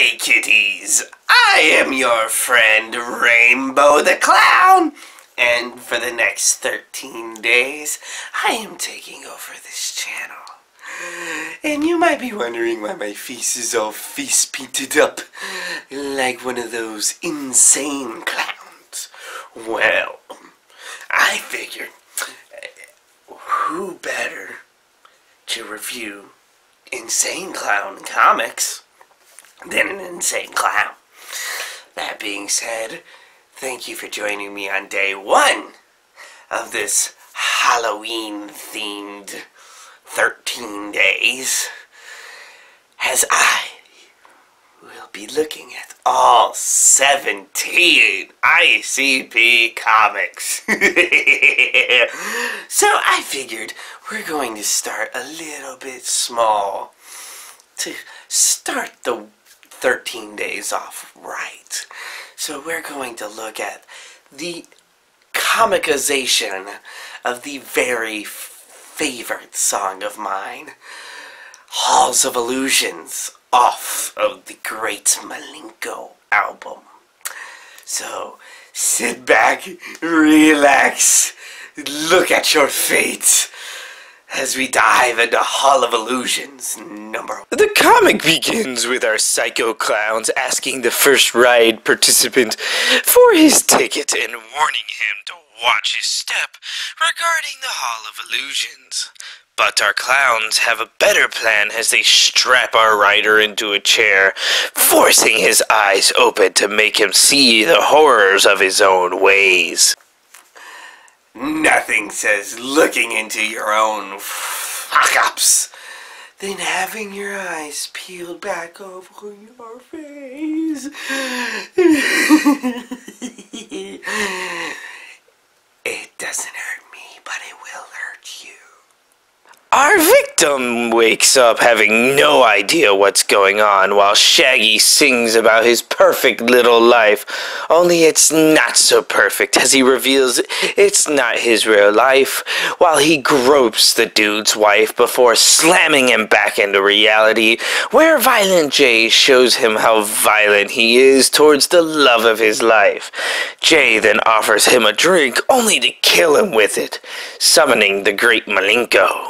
Hey kitties, I am your friend Rainbow the Clown, and for the next 13 days, I am taking over this channel. And you might be wondering why my face is all face painted up, like one of those insane clowns. Well, I figured, who better to review Insane Clown comics than an insane clown. That being said, thank you for joining me on day one of this Halloween themed 13 days as I will be looking at all 17 ICP comics. so I figured we're going to start a little bit small to start the 13 days off right. So we're going to look at the comicization of the very favorite song of mine, Halls of Illusions, off of the great Milenko album. So sit back, relax, look at your fate as we dive into Hall of Illusions number The comic begins with our psycho clowns asking the first ride participant for his ticket and warning him to watch his step regarding the Hall of Illusions. But our clowns have a better plan as they strap our rider into a chair, forcing his eyes open to make him see the horrors of his own ways. Nothing says looking into your own fuck-ups than having your eyes peeled back over your face. it doesn't hurt me, but it will hurt you. Victim wakes up having no idea what's going on while Shaggy sings about his perfect little life. Only it's not so perfect as he reveals it's not his real life while he gropes the dude's wife before slamming him back into reality where Violent J shows him how violent he is towards the love of his life. Jay then offers him a drink only to kill him with it, summoning the great Milenko.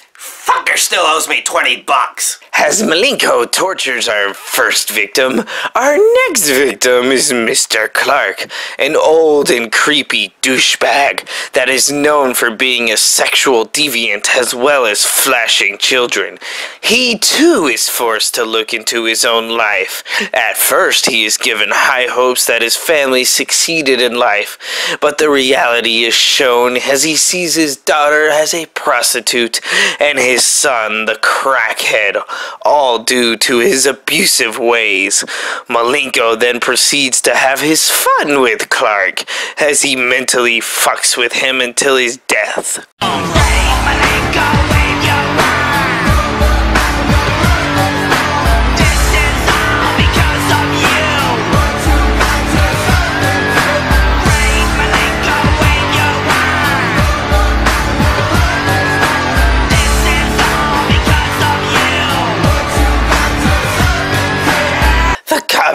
fucker still owes me 20 bucks. As Milenko tortures our first victim, our next victim is Mr. Clark, an old and creepy douchebag that is known for being a sexual deviant as well as flashing children. He too is forced to look into his own life. At first, he is given high hopes that his family succeeded in life, but the reality is shown as he sees his daughter as a prostitute and his son, the crackhead, all due to his abusive ways. Milenko then proceeds to have his fun with Clark as he mentally fucks with him until his death.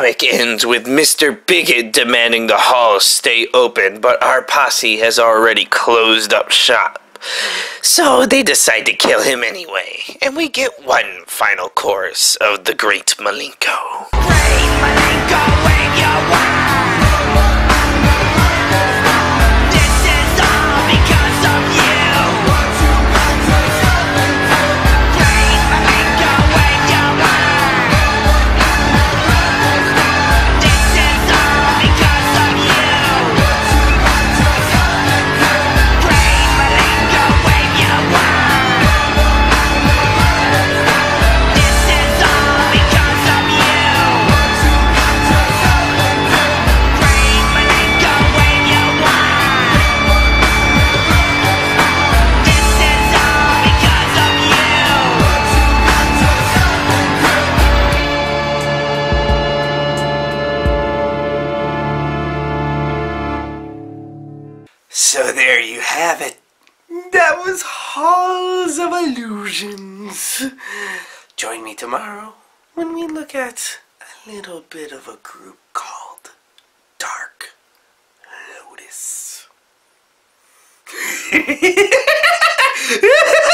Comic ends with Mr. Bigot demanding the halls stay open, but our posse has already closed up shop. So they decide to kill him anyway, and we get one final chorus of the great Milenko. There you have it. That was Halls of Illusions. Join me tomorrow when we look at a little bit of a group called Dark Lotus.